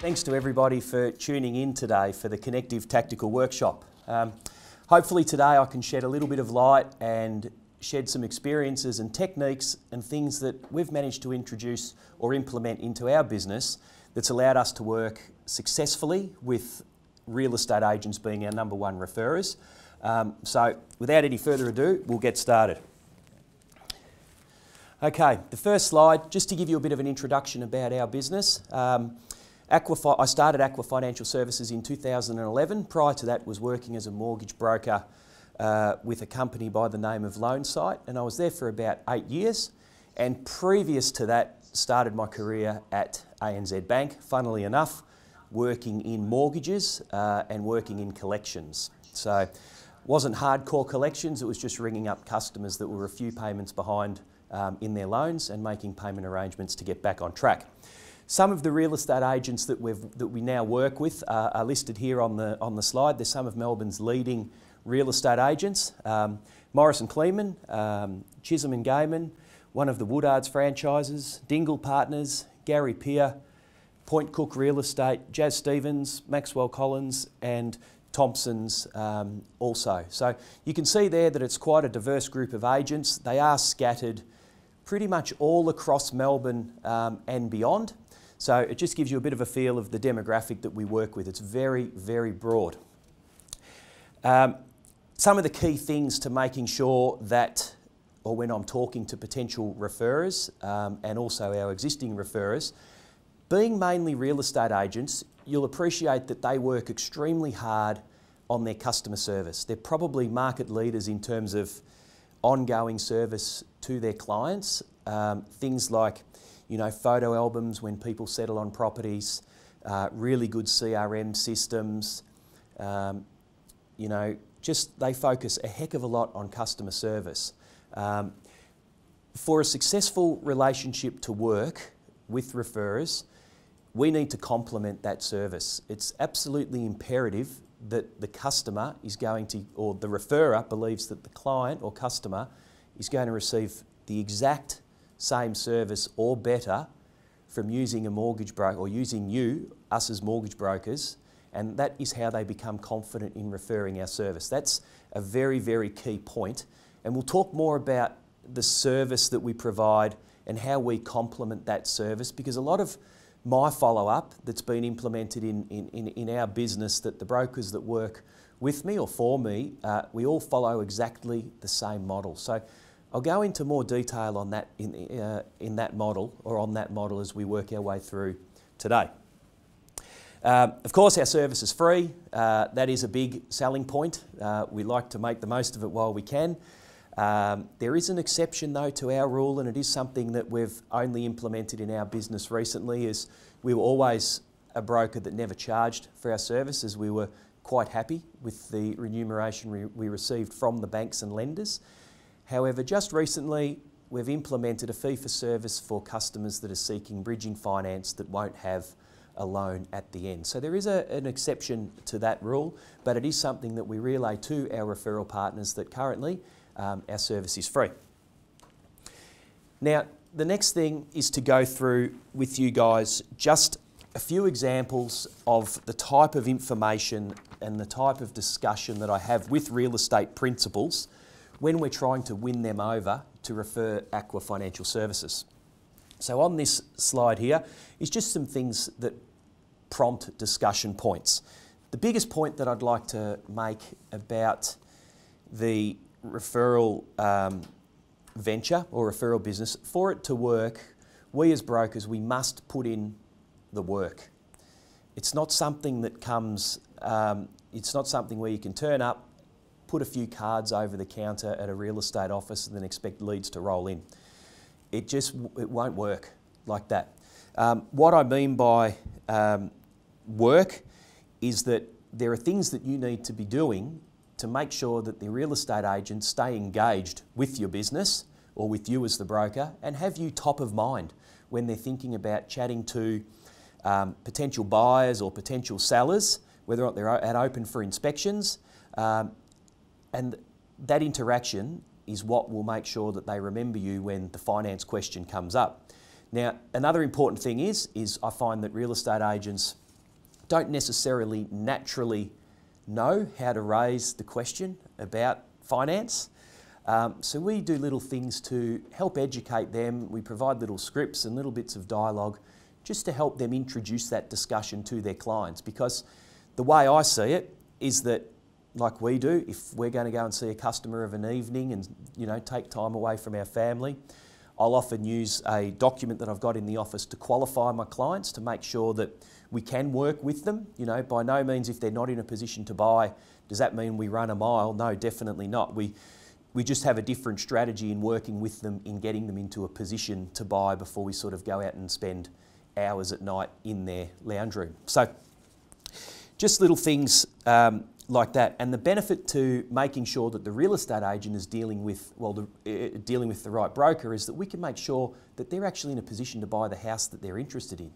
Thanks to everybody for tuning in today for the Connective Tactical Workshop. Um, hopefully today I can shed a little bit of light and shed some experiences and techniques and things that we've managed to introduce or implement into our business that's allowed us to work successfully with real estate agents being our number one referrers. Um, so without any further ado, we'll get started. Okay, the first slide, just to give you a bit of an introduction about our business. Um, Aqua, I started Aqua Financial Services in 2011. Prior to that was working as a mortgage broker uh, with a company by the name of Loansight and I was there for about eight years and previous to that started my career at ANZ Bank, funnily enough, working in mortgages uh, and working in collections. So wasn't hardcore collections, it was just ringing up customers that were a few payments behind um, in their loans and making payment arrangements to get back on track. Some of the real estate agents that, we've, that we now work with uh, are listed here on the, on the slide. They're some of Melbourne's leading real estate agents. Um, Morrison Kleeman, um, Chisholm and Gamon, one of the Woodards franchises, Dingle Partners, Gary Peer, Point Cook Real Estate, Jas Stephens, Maxwell Collins, and Thompson's um, also. So you can see there that it's quite a diverse group of agents. They are scattered pretty much all across Melbourne um, and beyond. So it just gives you a bit of a feel of the demographic that we work with. It's very, very broad. Um, some of the key things to making sure that, or when I'm talking to potential referrers um, and also our existing referrers, being mainly real estate agents, you'll appreciate that they work extremely hard on their customer service. They're probably market leaders in terms of ongoing service to their clients. Um, things like, you know, photo albums when people settle on properties, uh, really good CRM systems, um, you know, just they focus a heck of a lot on customer service. Um, for a successful relationship to work with referrers, we need to complement that service. It's absolutely imperative that the customer is going to, or the referrer believes that the client or customer is going to receive the exact same service or better from using a mortgage broker or using you, us as mortgage brokers, and that is how they become confident in referring our service. That's a very, very key point. And we'll talk more about the service that we provide and how we complement that service because a lot of my follow up that's been implemented in, in, in, our business that the brokers that work with me or for me, uh, we all follow exactly the same model. So I'll go into more detail on that in, uh, in that model or on that model as we work our way through today. Um, of course, our service is free. Uh, that is a big selling point. Uh, we like to make the most of it while we can. Um, there is an exception though to our rule and it is something that we've only implemented in our business recently is we were always a broker that never charged for our services. We were quite happy with the remuneration we, we received from the banks and lenders. However, just recently we've implemented a fee for service for customers that are seeking bridging finance that won't have a loan at the end. So there is a, an exception to that rule, but it is something that we relay to our referral partners that currently um, our service is free. Now, the next thing is to go through with you guys just a few examples of the type of information and the type of discussion that I have with real estate principals when we're trying to win them over to refer Aqua Financial Services. So on this slide here is just some things that prompt discussion points. The biggest point that I'd like to make about the referral um, venture or referral business, for it to work, we as brokers, we must put in the work. It's not something that comes, um, it's not something where you can turn up, put a few cards over the counter at a real estate office and then expect leads to roll in. It just, it won't work like that. Um, what I mean by um, work is that there are things that you need to be doing to make sure that the real estate agents stay engaged with your business or with you as the broker and have you top of mind when they're thinking about chatting to um, potential buyers or potential sellers, whether or not they're at open for inspections. Um, and that interaction is what will make sure that they remember you when the finance question comes up. Now, another important thing is, is I find that real estate agents don't necessarily naturally know how to raise the question about finance. Um, so we do little things to help educate them. We provide little scripts and little bits of dialogue just to help them introduce that discussion to their clients. Because the way I see it is that, like we do, if we're going to go and see a customer of an evening and you know take time away from our family, I'll often use a document that I've got in the office to qualify my clients to make sure that we can work with them. You know, by no means if they're not in a position to buy, does that mean we run a mile? No, definitely not. We we just have a different strategy in working with them in getting them into a position to buy before we sort of go out and spend hours at night in their lounge room. So just little things um, like that. And the benefit to making sure that the real estate agent is dealing with, well, the, uh, dealing with the right broker is that we can make sure that they're actually in a position to buy the house that they're interested in.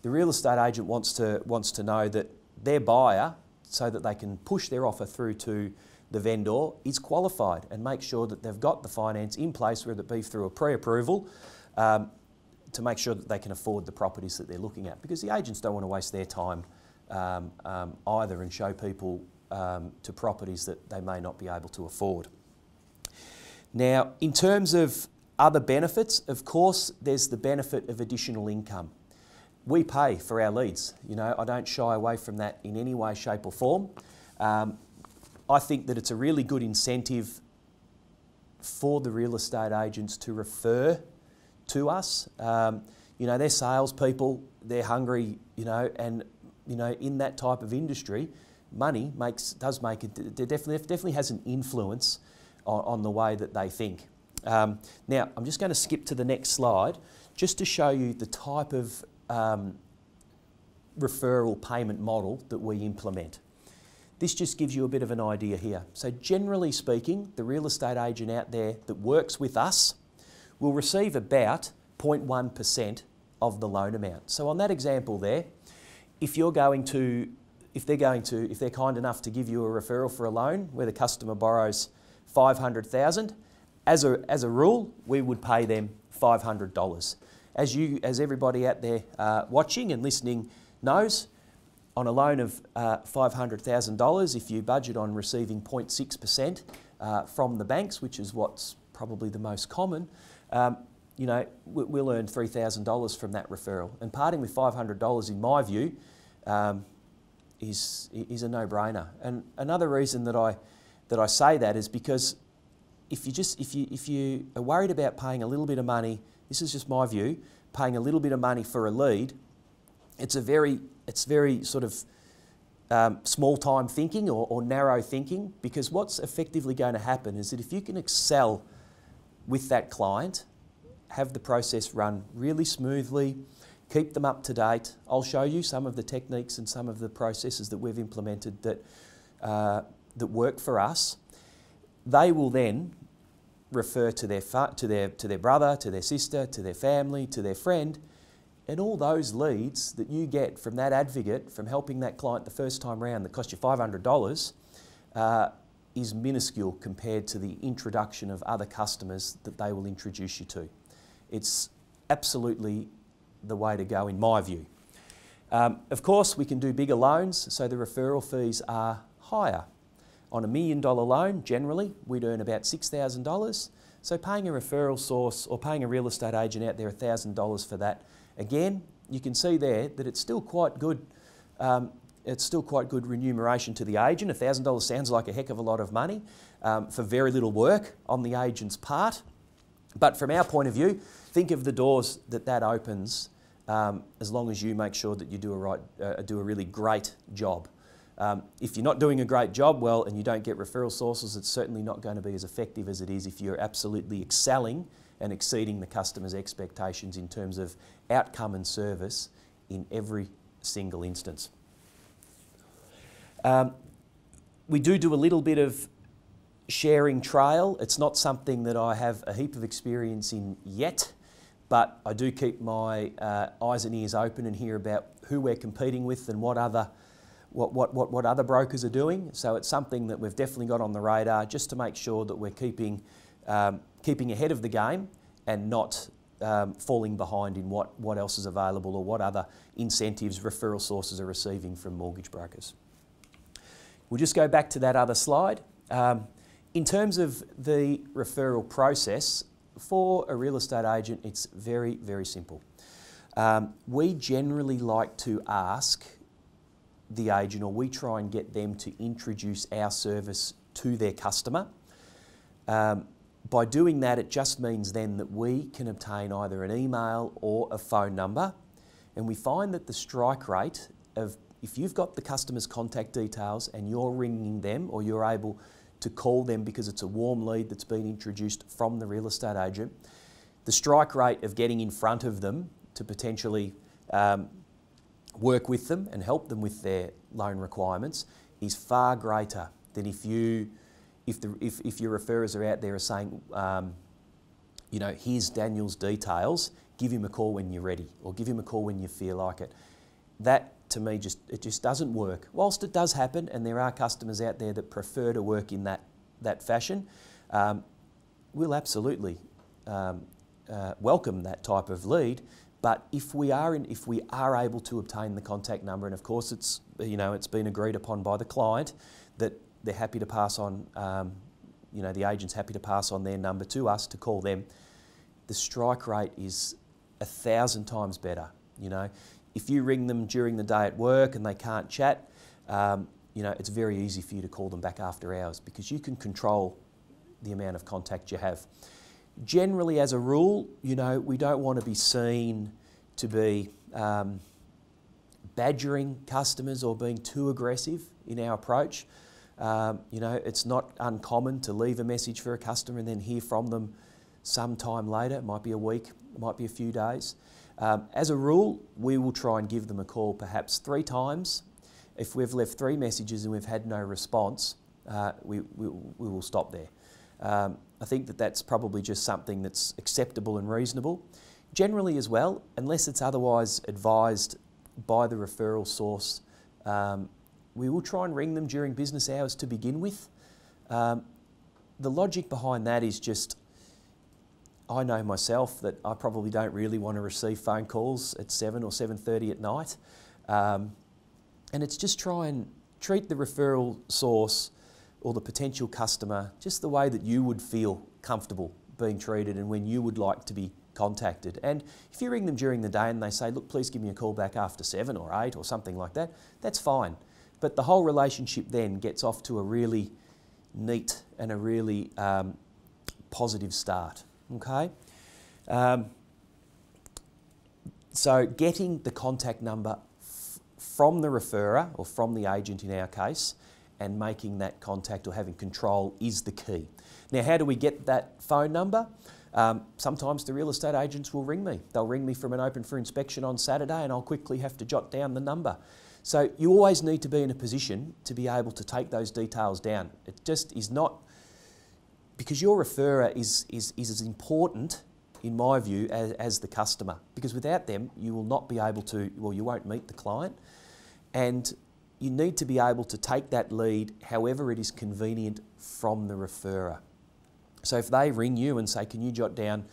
The real estate agent wants to, wants to know that their buyer, so that they can push their offer through to the vendor, is qualified and make sure that they've got the finance in place, whether it be through a pre-approval, um, to make sure that they can afford the properties that they're looking at. Because the agents don't want to waste their time um, um, either and show people um, to properties that they may not be able to afford. Now, in terms of other benefits, of course, there's the benefit of additional income. We pay for our leads. You know, I don't shy away from that in any way, shape, or form. Um, I think that it's a really good incentive for the real estate agents to refer to us. Um, you know, they're salespeople, they're hungry, you know, and you know, in that type of industry, money makes does make it definitely definitely has an influence on, on the way that they think. Um, now, I'm just going to skip to the next slide just to show you the type of um, referral payment model that we implement. This just gives you a bit of an idea here. So generally speaking, the real estate agent out there that works with us will receive about 0.1% of the loan amount. So on that example there, if you're going to if they're going to, if they're kind enough to give you a referral for a loan where the customer borrows 500,000, as a, as a rule, we would pay them $500. As you, as everybody out there uh, watching and listening knows, on a loan of uh, $500,000, if you budget on receiving 0.6% uh, from the banks, which is what's probably the most common, um, you know, we'll earn $3,000 from that referral. And parting with $500, in my view, um, is, is a no-brainer. And another reason that I, that I say that is because if you, just, if, you, if you are worried about paying a little bit of money, this is just my view, paying a little bit of money for a lead, it's a very, it's very sort of um, small time thinking or, or narrow thinking because what's effectively going to happen is that if you can excel with that client, have the process run really smoothly, keep them up to date. I'll show you some of the techniques and some of the processes that we've implemented that, uh, that work for us. They will then refer to their, to, their, to their brother, to their sister, to their family, to their friend, and all those leads that you get from that advocate, from helping that client the first time around that cost you $500, uh, is minuscule compared to the introduction of other customers that they will introduce you to. It's absolutely the way to go in my view. Um, of course, we can do bigger loans, so the referral fees are higher. On a million dollar loan, generally, we'd earn about $6,000. So paying a referral source or paying a real estate agent out there $1,000 for that, again, you can see there that it's still quite good. Um, it's still quite good remuneration to the agent. $1,000 sounds like a heck of a lot of money um, for very little work on the agent's part. But from our point of view, think of the doors that that opens um, as long as you make sure that you do a, right, uh, do a really great job. Um, if you're not doing a great job, well, and you don't get referral sources, it's certainly not going to be as effective as it is if you're absolutely excelling and exceeding the customer's expectations in terms of outcome and service in every single instance. Um, we do do a little bit of sharing trail. It's not something that I have a heap of experience in yet but I do keep my uh, eyes and ears open and hear about who we're competing with and what other, what, what, what, what other brokers are doing. So it's something that we've definitely got on the radar just to make sure that we're keeping, um, keeping ahead of the game and not um, falling behind in what, what else is available or what other incentives referral sources are receiving from mortgage brokers. We'll just go back to that other slide. Um, in terms of the referral process, for a real estate agent, it's very, very simple. Um, we generally like to ask the agent, or we try and get them to introduce our service to their customer. Um, by doing that, it just means then that we can obtain either an email or a phone number. And we find that the strike rate of if you've got the customer's contact details and you're ringing them or you're able to call them because it's a warm lead that's been introduced from the real estate agent, the strike rate of getting in front of them to potentially um, work with them and help them with their loan requirements is far greater than if you if, the, if, if your referrers are out there are saying, um, you know, here's Daniel's details, give him a call when you're ready or give him a call when you feel like it. That to me just it just doesn't work. Whilst it does happen, and there are customers out there that prefer to work in that that fashion, um, we'll absolutely um, uh, welcome that type of lead. But if we are in, if we are able to obtain the contact number, and of course it's you know it's been agreed upon by the client that they're happy to pass on, um, you know, the agent's happy to pass on their number to us to call them. The strike rate is a thousand times better. You know, if you ring them during the day at work and they can't chat, um, you know, it's very easy for you to call them back after hours because you can control the amount of contact you have. Generally, as a rule, you know, we don't want to be seen to be um, badgering customers or being too aggressive in our approach. Um, you know, it's not uncommon to leave a message for a customer and then hear from them some time later. It might be a week, it might be a few days. Um, as a rule, we will try and give them a call perhaps three times. If we've left three messages and we've had no response, uh, we, we, we, will stop there. Um, I think that that's probably just something that's acceptable and reasonable. Generally, as well, unless it's otherwise advised by the referral source, um, we will try and ring them during business hours to begin with. Um, the logic behind that is just I know myself that I probably don't really want to receive phone calls at 7 or 7.30 at night. Um, and it's just try and treat the referral source or the potential customer just the way that you would feel comfortable being treated and when you would like to be contacted. And if you ring them during the day and they say, look, please give me a call back after 7 or 8 or something like that, that's fine. But the whole relationship then gets off to a really neat and a really um, positive start. Okay? Um, so getting the contact number from the referrer or from the agent in our case and making that contact or having control is the key. Now, how do we get that phone number? Um, sometimes the real estate agents will ring me. They'll ring me from an open for inspection on Saturday and I'll quickly have to jot down the number. So you always need to be in a position to be able to take those details down. It just is not, because your referrer is, is, is as important, in my view, as, as the customer. Because without them, you will not be able to, well, you won't meet the client. And you need to be able to take that lead however it is convenient from the referrer. So if they ring you and say, can you jot down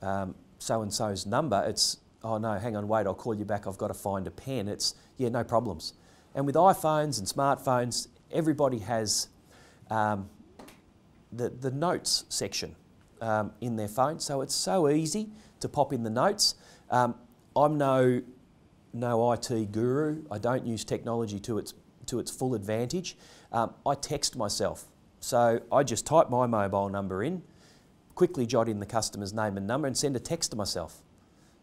so and so's number, it's oh no, hang on, wait, I'll call you back, I've got to find a pen. It's, yeah, no problems. And with iPhones and smartphones, everybody has um, the, the notes section um, in their phone. So it's so easy to pop in the notes. Um, I'm no, no IT guru. I don't use technology to its, to its full advantage. Um, I text myself. So I just type my mobile number in, quickly jot in the customer's name and number and send a text to myself.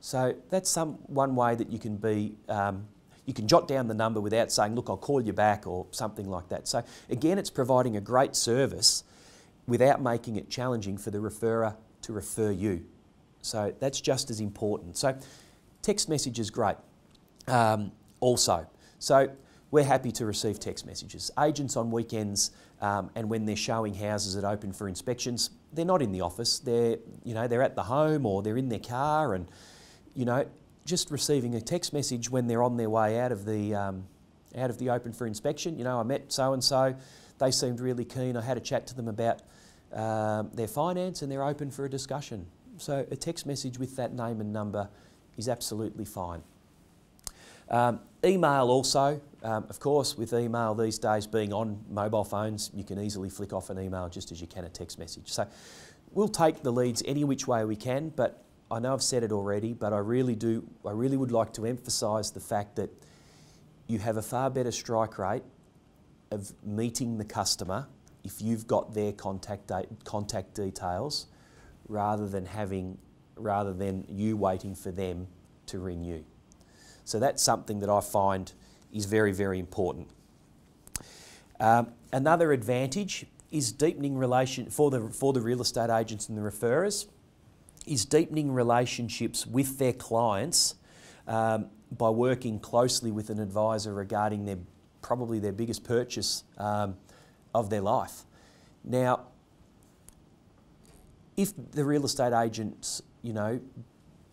So that's some, one way that you can be, um, you can jot down the number without saying, look, I'll call you back or something like that. So again, it's providing a great service without making it challenging for the referrer to refer you. So that's just as important. So text message is great um, also. So we're happy to receive text messages. Agents on weekends um, and when they're showing houses that open for inspections, they're not in the office. They're, you know, they're at the home or they're in their car and you know, just receiving a text message when they're on their way out of the um, out of the open for inspection. You know, I met so and so. They seemed really keen. I had a chat to them about um, their finance, and they're open for a discussion. So a text message with that name and number is absolutely fine. Um, email also, um, of course, with email these days being on mobile phones, you can easily flick off an email just as you can a text message. So we'll take the leads any which way we can, but I know I've said it already, but I really do, I really would like to emphasise the fact that you have a far better strike rate of meeting the customer if you've got their contact, contact details rather than having, rather than you waiting for them to ring you. So that's something that I find is very, very important. Um, another advantage is deepening relation for the for the real estate agents and the referrers is deepening relationships with their clients um, by working closely with an advisor regarding their probably their biggest purchase um, of their life. Now, if the real estate agents, you know,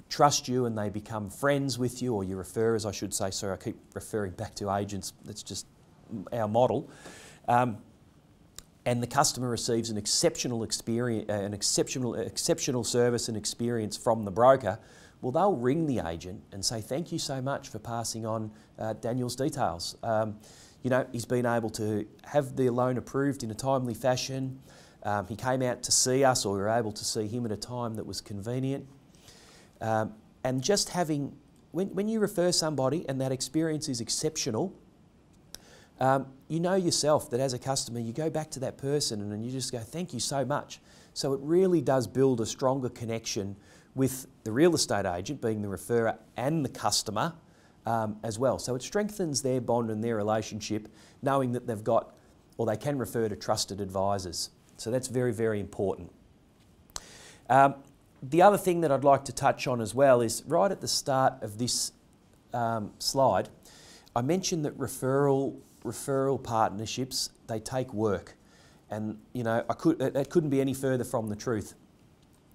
trust you and they become friends with you, or your referrers, I should say. Sorry, I keep referring back to agents. That's just our model. Um, and the customer receives an exceptional experience, uh, an exceptional, exceptional service and experience from the broker. Well, they'll ring the agent and say, "Thank you so much for passing on uh, Daniel's details. Um, you know, he's been able to have the loan approved in a timely fashion. Um, he came out to see us, or we were able to see him at a time that was convenient." Um, and just having, when, when you refer somebody and that experience is exceptional, um, you know yourself that as a customer, you go back to that person and, and you just go, thank you so much. So it really does build a stronger connection with the real estate agent, being the referrer, and the customer um, as well. So it strengthens their bond and their relationship, knowing that they've got or they can refer to trusted advisors. So that's very, very important. Um, the other thing that I'd like to touch on as well is right at the start of this um, slide, I mentioned that referral referral partnerships they take work, and you know I could that couldn't be any further from the truth.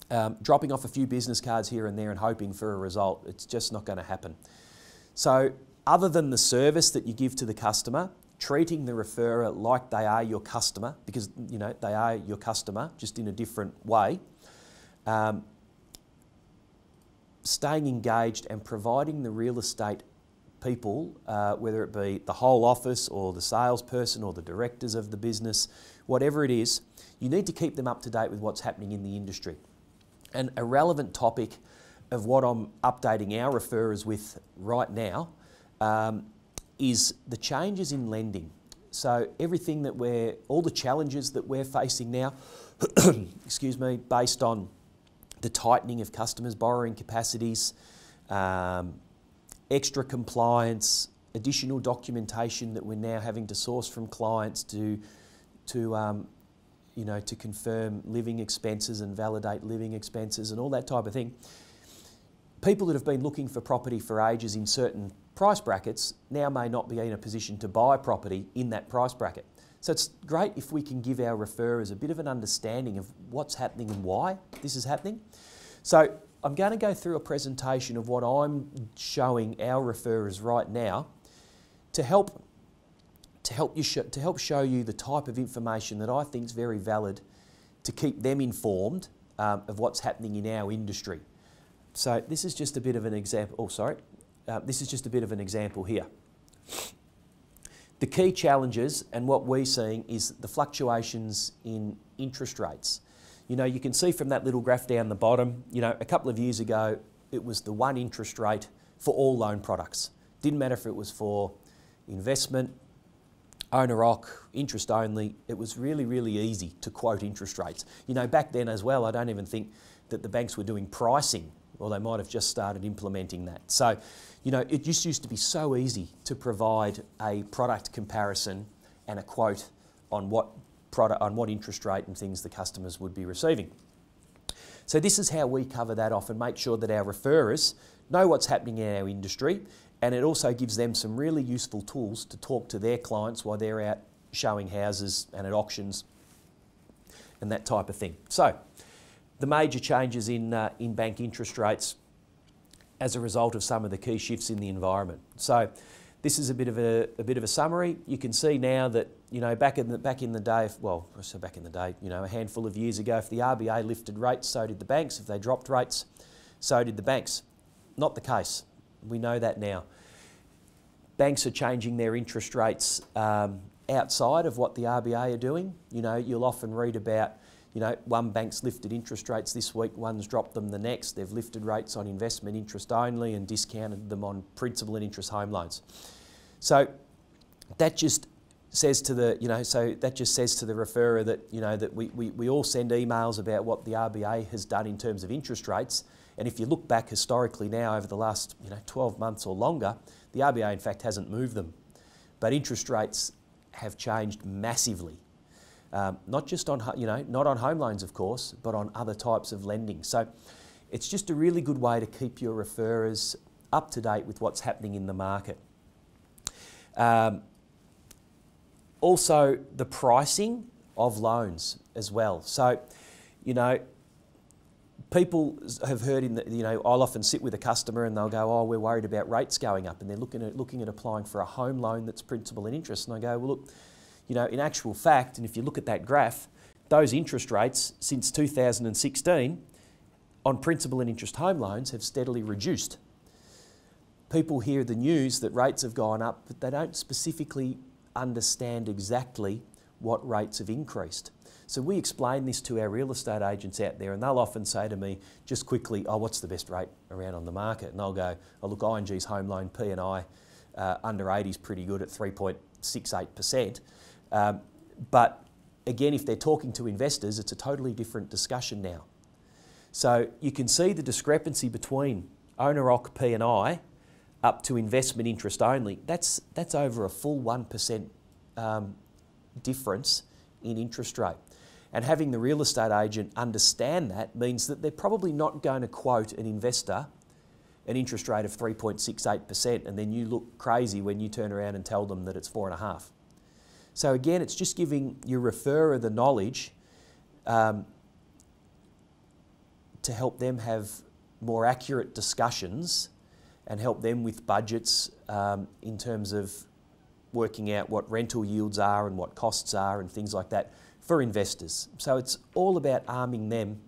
Um, dropping off a few business cards here and there and hoping for a result, it's just not going to happen. So, other than the service that you give to the customer, treating the referrer like they are your customer, because you know they are your customer, just in a different way. Um, staying engaged and providing the real estate people, uh, whether it be the whole office or the salesperson or the directors of the business, whatever it is, you need to keep them up to date with what's happening in the industry. And a relevant topic of what I'm updating our referrers with right now um, is the changes in lending. So everything that we're, all the challenges that we're facing now, excuse me, based on the tightening of customers' borrowing capacities, um, extra compliance, additional documentation that we're now having to source from clients to, to um, you know, to confirm living expenses and validate living expenses and all that type of thing. People that have been looking for property for ages in certain price brackets now may not be in a position to buy property in that price bracket. So it's great if we can give our referrers a bit of an understanding of what's happening and why this is happening. So I'm going to go through a presentation of what I'm showing our referrers right now to help to help you to help show you the type of information that I think is very valid to keep them informed um, of what's happening in our industry. So this is just a bit of an example. Oh, sorry. Uh, this is just a bit of an example here. The key challenges and what we're seeing is the fluctuations in interest rates. You know, you can see from that little graph down the bottom, you know, a couple of years ago, it was the one interest rate for all loan products. Didn't matter if it was for investment, owner occ, interest only. It was really, really easy to quote interest rates. You know, back then as well, I don't even think that the banks were doing pricing, or they might have just started implementing that. So, you know, it just used to be so easy to provide a product comparison and a quote on what product, on what interest rate and things the customers would be receiving. So this is how we cover that off and make sure that our referrers know what's happening in our industry and it also gives them some really useful tools to talk to their clients while they're out showing houses and at auctions and that type of thing. So the major changes in, uh, in bank interest rates as a result of some of the key shifts in the environment. So this is a bit of a, a bit of a summary. You can see now that you know, back in the back in the day, well, so back in the day, you know, a handful of years ago, if the RBA lifted rates, so did the banks. If they dropped rates, so did the banks. Not the case. We know that now. Banks are changing their interest rates um, outside of what the RBA are doing. You know, you'll often read about, you know, one bank's lifted interest rates this week, one's dropped them the next. They've lifted rates on investment interest only and discounted them on principal and interest home loans. So that just says to the, you know, so that just says to the referrer that, you know, that we, we, we all send emails about what the RBA has done in terms of interest rates. And if you look back historically now over the last, you know, 12 months or longer, the RBA in fact hasn't moved them. But interest rates have changed massively. Um, not just on, you know, not on home loans, of course, but on other types of lending. So it's just a really good way to keep your referrers up to date with what's happening in the market. Um, also, the pricing of loans as well. So, you know, people have heard in the, you know, I'll often sit with a customer and they'll go, oh, we're worried about rates going up and they're looking at, looking at applying for a home loan that's principal and interest. And I go, well, look, you know, in actual fact, and if you look at that graph, those interest rates since 2016 on principal and interest home loans have steadily reduced. People hear the news that rates have gone up, but they don't specifically understand exactly what rates have increased. So we explain this to our real estate agents out there, and they'll often say to me, just quickly, oh, what's the best rate around on the market? And I'll go, oh, look, ING's home loan P&I uh, under 80 is pretty good at 3.68%. Um, but again, if they're talking to investors, it's a totally different discussion now. So you can see the discrepancy between owner-occ P&I up to investment interest only. That's, that's over a full 1% um, difference in interest rate. And having the real estate agent understand that means that they're probably not going to quote an investor an interest rate of 3.68% and then you look crazy when you turn around and tell them that it's 4.5. So again, it's just giving your referrer the knowledge um, to help them have more accurate discussions and help them with budgets um, in terms of working out what rental yields are and what costs are and things like that for investors. So it's all about arming them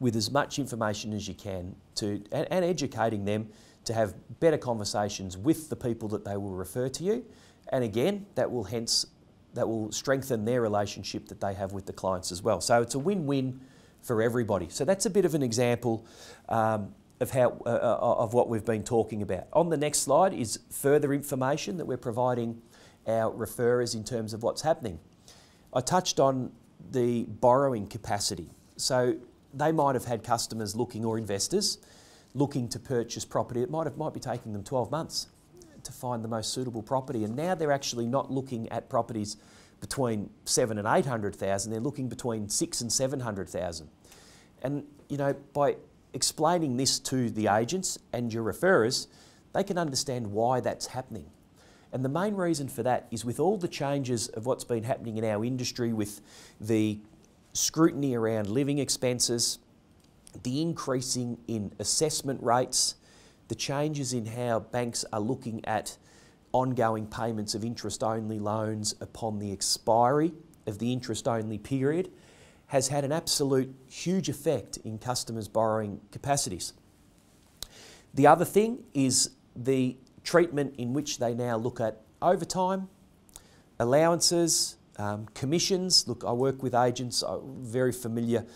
with as much information as you can to, and, and educating them to have better conversations with the people that they will refer to you. And again, that will hence that will strengthen their relationship that they have with the clients as well. So it's a win-win for everybody. So that's a bit of an example um, of how uh, uh of what we've been talking about. On the next slide is further information that we're providing our referrers in terms of what's happening. I touched on the borrowing capacity. So they might have had customers looking or investors looking to purchase property. It might have might be taking them 12 months to find the most suitable property, and now they're actually not looking at properties between seven and eight hundred thousand. They're looking between six and seven hundred thousand. And you know, by explaining this to the agents and your referrers, they can understand why that's happening. And the main reason for that is with all the changes of what's been happening in our industry with the scrutiny around living expenses, the increasing in assessment rates, the changes in how banks are looking at ongoing payments of interest only loans upon the expiry of the interest only period has had an absolute huge effect in customers' borrowing capacities. The other thing is the treatment in which they now look at overtime, allowances, um, commissions. Look, I work with agents, I'm very familiar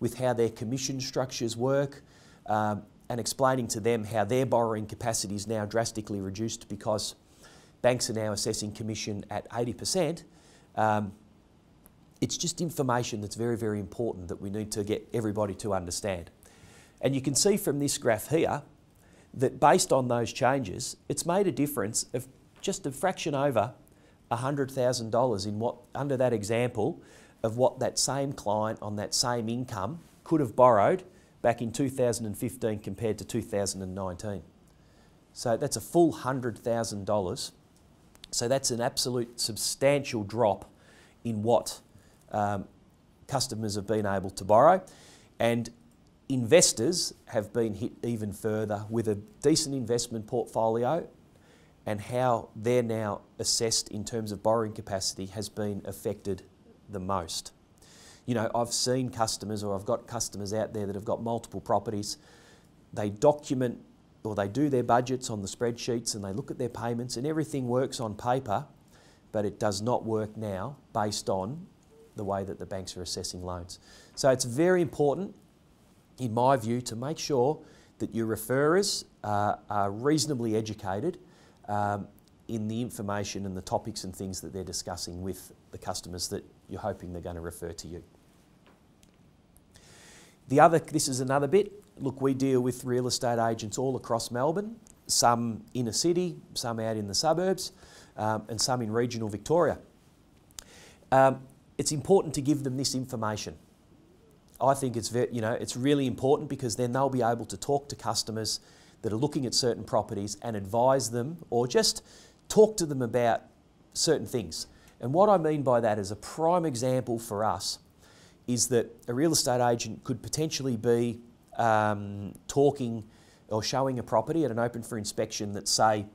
with how their commission structures work um, and explaining to them how their borrowing capacity is now drastically reduced because banks are now assessing commission at 80%. Um, it's just information that's very, very important that we need to get everybody to understand. And you can see from this graph here that based on those changes, it's made a difference of just a fraction over $100,000 in what, under that example, of what that same client on that same income could have borrowed back in 2015 compared to 2019. So that's a full $100,000. So that's an absolute substantial drop in what um, customers have been able to borrow. And investors have been hit even further with a decent investment portfolio and how they're now assessed in terms of borrowing capacity has been affected the most. You know, I've seen customers or I've got customers out there that have got multiple properties. They document or they do their budgets on the spreadsheets and they look at their payments and everything works on paper, but it does not work now based on the way that the banks are assessing loans. So it's very important, in my view, to make sure that your referrers uh, are reasonably educated um, in the information and the topics and things that they're discussing with the customers that you're hoping they're going to refer to you. The other, this is another bit. Look, we deal with real estate agents all across Melbourne, some inner city, some out in the suburbs, um, and some in regional Victoria. Um, it's important to give them this information. I think it's very, you know, it's really important because then they'll be able to talk to customers that are looking at certain properties and advise them or just talk to them about certain things. And what I mean by that is a prime example for us is that a real estate agent could potentially be um, talking or showing a property at an open for inspection that's say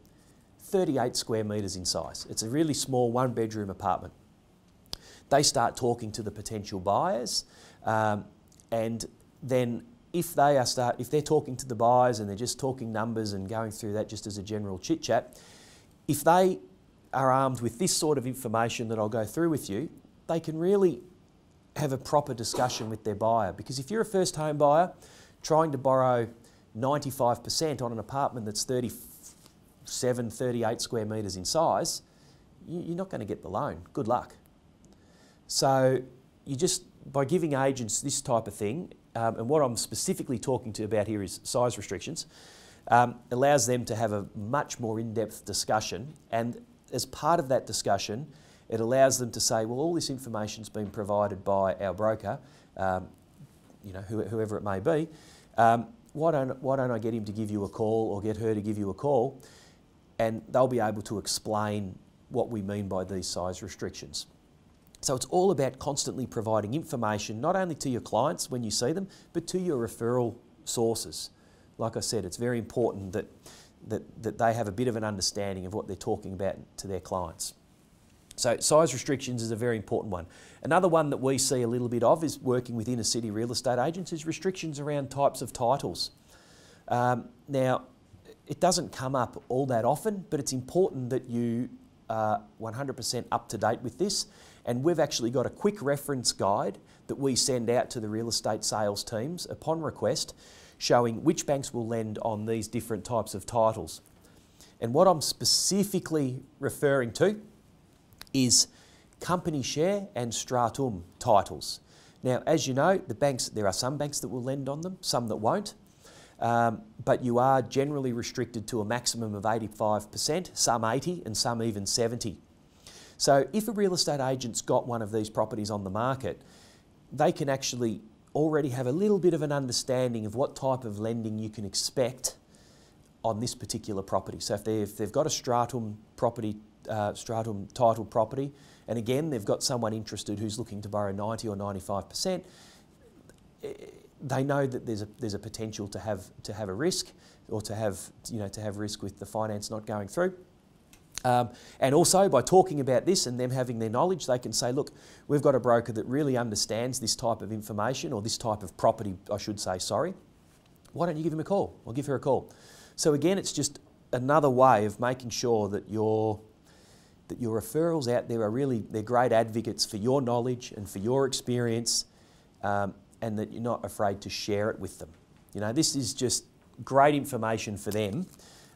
38 square metres in size. It's a really small one bedroom apartment. They start talking to the potential buyers um, and then if they are start if they're talking to the buyers and they're just talking numbers and going through that just as a general chit chat, if they are armed with this sort of information that I'll go through with you, they can really have a proper discussion with their buyer. Because if you're a first home buyer trying to borrow 95% on an apartment that's 37, 38 square metres in size, you're not going to get the loan. Good luck. So you just, by giving agents this type of thing, um, and what I'm specifically talking to about here is size restrictions, um, allows them to have a much more in-depth discussion. And as part of that discussion, it allows them to say, well, all this information's been provided by our broker, um, you know, whoever it may be. Um, why, don't, why don't I get him to give you a call or get her to give you a call? And they'll be able to explain what we mean by these size restrictions. So it's all about constantly providing information, not only to your clients when you see them, but to your referral sources. Like I said, it's very important that, that, that they have a bit of an understanding of what they're talking about to their clients. So size restrictions is a very important one. Another one that we see a little bit of is working with inner city real estate agents is restrictions around types of titles. Um, now, it doesn't come up all that often, but it's important that you are 100% up to date with this and we've actually got a quick reference guide that we send out to the real estate sales teams upon request showing which banks will lend on these different types of titles. And what I'm specifically referring to is company share and stratum titles. Now, as you know, the banks, there are some banks that will lend on them, some that won't. Um, but you are generally restricted to a maximum of 85%, some 80 and some even 70. So if a real estate agent's got one of these properties on the market, they can actually already have a little bit of an understanding of what type of lending you can expect on this particular property. So if, if they've got a stratum property, uh, stratum title property, and again they've got someone interested who's looking to borrow 90 or 95%, eh, they know that there's a, there's a potential to have, to have a risk or to have, you know, to have risk with the finance not going through. Um, and also by talking about this and them having their knowledge, they can say, look, we've got a broker that really understands this type of information or this type of property, I should say, sorry. Why don't you give him a call or give her a call? So again, it's just another way of making sure that your, that your referrals out there are really, they're great advocates for your knowledge and for your experience um, and that you're not afraid to share it with them. You know, this is just great information for them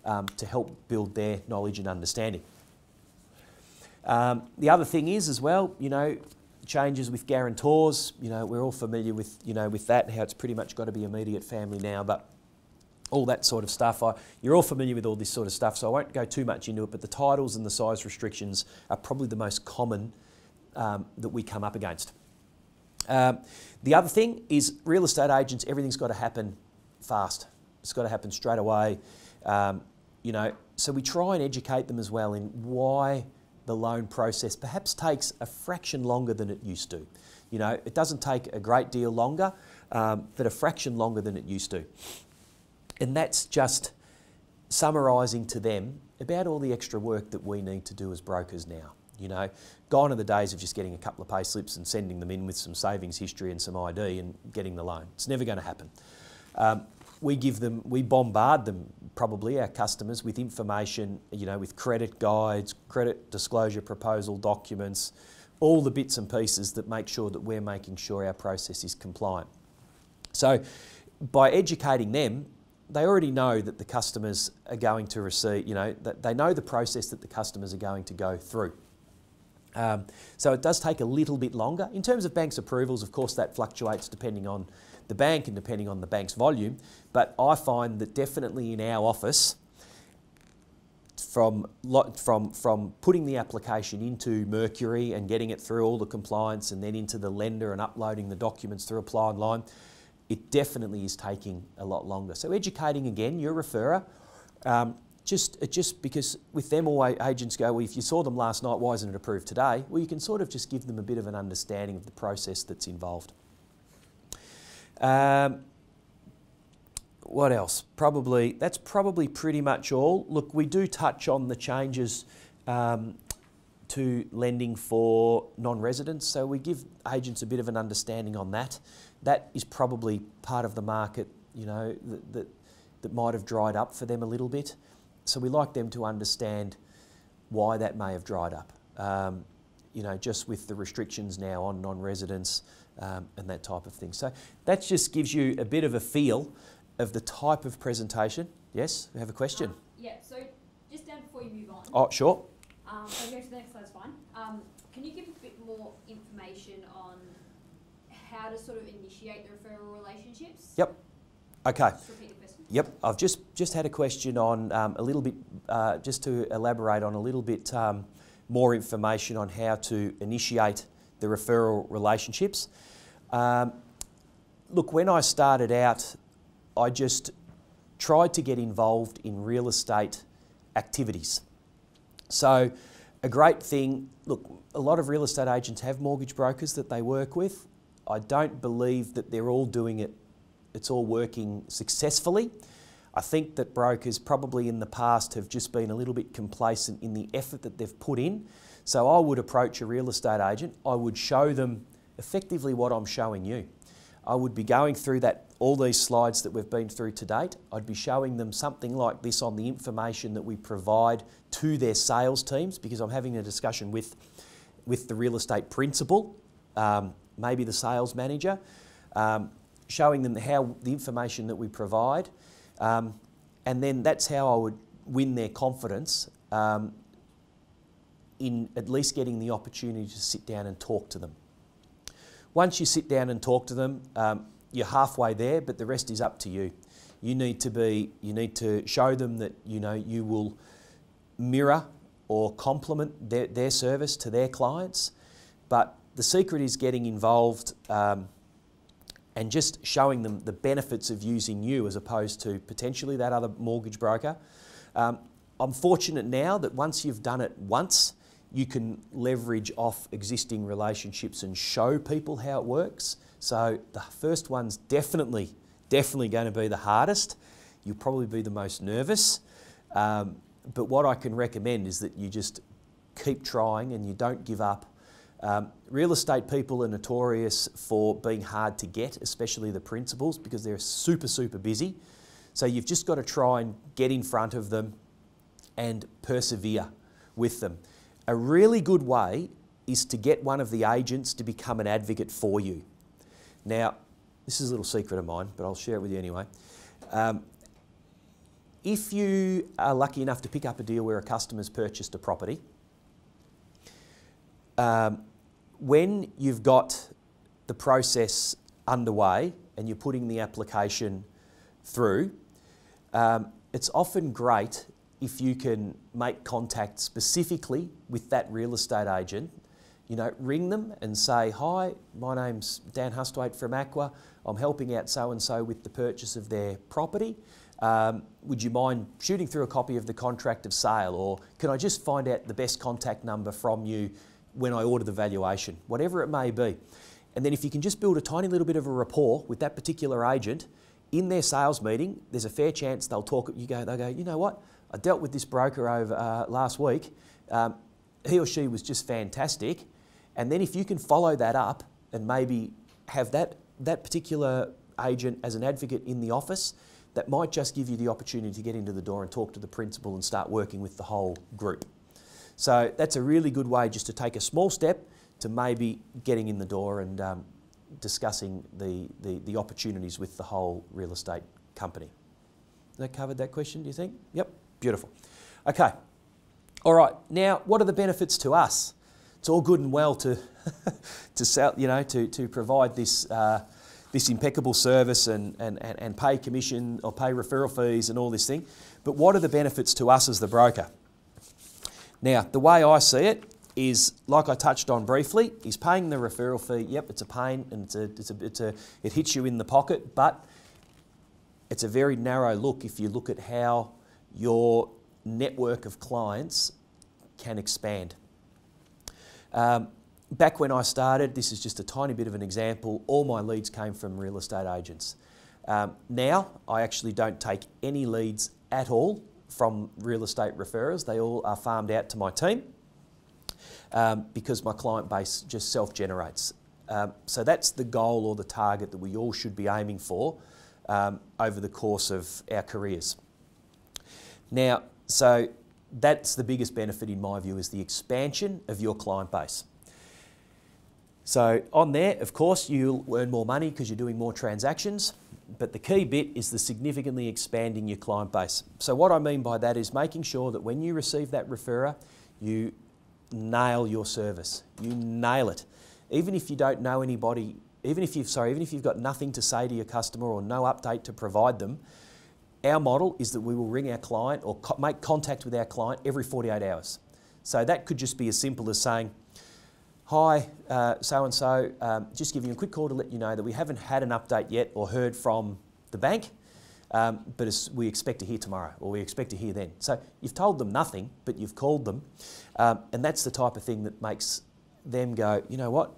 um, to help build their knowledge and understanding. Um, the other thing is as well, you know, changes with guarantors. You know, we're all familiar with you know with that how it's pretty much got to be immediate family now, but all that sort of stuff. I, you're all familiar with all this sort of stuff, so I won't go too much into it. But the titles and the size restrictions are probably the most common um, that we come up against. Um, the other thing is real estate agents. Everything's got to happen fast. It's got to happen straight away. Um, you know, so we try and educate them as well in why the loan process perhaps takes a fraction longer than it used to. You know, it doesn't take a great deal longer, um, but a fraction longer than it used to. And that's just summarising to them about all the extra work that we need to do as brokers now. You know, gone are the days of just getting a couple of pay slips and sending them in with some savings history and some ID and getting the loan. It's never going to happen. Um, we give them, we bombard them, probably our customers, with information, you know, with credit guides, credit disclosure proposal documents, all the bits and pieces that make sure that we're making sure our process is compliant. So by educating them, they already know that the customers are going to receive, you know, that they know the process that the customers are going to go through. Um, so it does take a little bit longer. In terms of bank's approvals, of course, that fluctuates depending on the bank and depending on the bank's volume. But I find that definitely in our office, from, from, from putting the application into Mercury and getting it through all the compliance and then into the lender and uploading the documents through Apply Online, it definitely is taking a lot longer. So educating again, your referrer, um, just just because with them all agents go, well, if you saw them last night, why isn't it approved today? Well, you can sort of just give them a bit of an understanding of the process that's involved. Um, what else? Probably that's probably pretty much all. Look, we do touch on the changes um, to lending for non-residents, so we give agents a bit of an understanding on that. That is probably part of the market, you know, that, that, that might have dried up for them a little bit. So we like them to understand why that may have dried up. Um, you know, just with the restrictions now on non-residents um, and that type of thing. So that just gives you a bit of a feel of the type of presentation. Yes, we have a question. Um, yeah, so just down before you move on. Oh, sure. Um, I'll go to the next slide, fine. Um, can you give a bit more how to sort of initiate the referral relationships? Yep. Okay. Yep, I've just, just had a question on um, a little bit, uh, just to elaborate on a little bit um, more information on how to initiate the referral relationships. Um, look, when I started out, I just tried to get involved in real estate activities. So, a great thing, look, a lot of real estate agents have mortgage brokers that they work with. I don't believe that they're all doing it it's all working successfully. I think that brokers probably in the past have just been a little bit complacent in the effort that they've put in. So I would approach a real estate agent, I would show them effectively what I'm showing you. I would be going through that all these slides that we've been through to date. I'd be showing them something like this on the information that we provide to their sales teams because I'm having a discussion with, with the real estate principal, um, maybe the sales manager. Um, showing them how the information that we provide, um, and then that's how I would win their confidence um, in at least getting the opportunity to sit down and talk to them. Once you sit down and talk to them, um, you're halfway there, but the rest is up to you. You need to be, you need to show them that you know you will mirror or complement their, their service to their clients, but the secret is getting involved um, and just showing them the benefits of using you as opposed to potentially that other mortgage broker. Um, I'm fortunate now that once you've done it once, you can leverage off existing relationships and show people how it works. So the first one's definitely, definitely going to be the hardest. You'll probably be the most nervous. Um, but what I can recommend is that you just keep trying and you don't give up um, real estate people are notorious for being hard to get, especially the principals, because they're super, super busy. So you've just got to try and get in front of them and persevere with them. A really good way is to get one of the agents to become an advocate for you. Now, this is a little secret of mine, but I'll share it with you anyway. Um, if you are lucky enough to pick up a deal where a customer's purchased a property, um, when you've got the process underway and you're putting the application through, um, it's often great if you can make contact specifically with that real estate agent. You know, ring them and say, Hi, my name's Dan Hustwaite from Aqua. I'm helping out so and so with the purchase of their property. Um, would you mind shooting through a copy of the contract of sale? Or can I just find out the best contact number from you when I order the valuation, whatever it may be. And then if you can just build a tiny little bit of a rapport with that particular agent in their sales meeting, there's a fair chance they'll talk, you go, they'll go, you know what, I dealt with this broker over uh, last week. Um, he or she was just fantastic. And then if you can follow that up and maybe have that, that particular agent as an advocate in the office, that might just give you the opportunity to get into the door and talk to the principal and start working with the whole group. So that's a really good way just to take a small step to maybe getting in the door and um, discussing the, the, the opportunities with the whole real estate company. That covered that question, do you think? Yep, beautiful. Okay, all right, now what are the benefits to us? It's all good and well to, to sell, you know, to, to provide this, uh, this impeccable service and, and, and, and pay commission or pay referral fees and all this thing. But what are the benefits to us as the broker? Now, the way I see it is, like I touched on briefly, is paying the referral fee. Yep, it's a pain and it's a, it's a, it's a, it hits you in the pocket, but it's a very narrow look if you look at how your network of clients can expand. Um, back when I started, this is just a tiny bit of an example, all my leads came from real estate agents. Um, now, I actually don't take any leads at all from real estate referrers. They all are farmed out to my team um, because my client base just self generates. Um, so that's the goal or the target that we all should be aiming for um, over the course of our careers. Now, so that's the biggest benefit in my view is the expansion of your client base. So on there, of course, you'll earn more money because you're doing more transactions, but the key bit is the significantly expanding your client base. So what I mean by that is making sure that when you receive that referrer, you nail your service. You nail it. Even if you don't know anybody, even if you've sorry, even if you've got nothing to say to your customer or no update to provide them, our model is that we will ring our client or co make contact with our client every 48 hours. So that could just be as simple as saying, Hi, so and so, just giving you a quick call to let you know that we haven't had an update yet or heard from the bank, um, but we expect to hear tomorrow or we expect to hear then. So you've told them nothing, but you've called them, um, and that's the type of thing that makes them go, you know what,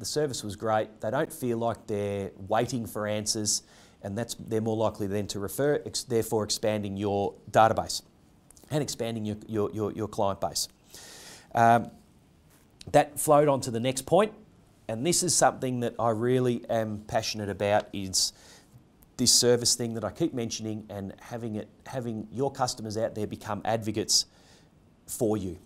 the service was great. They don't feel like they're waiting for answers and that's, they're more likely then to refer, ex, therefore expanding your database and expanding your, your, your, your client base. Um, that flowed on to the next point, and this is something that I really am passionate about is this service thing that I keep mentioning and having it, having your customers out there become advocates for you.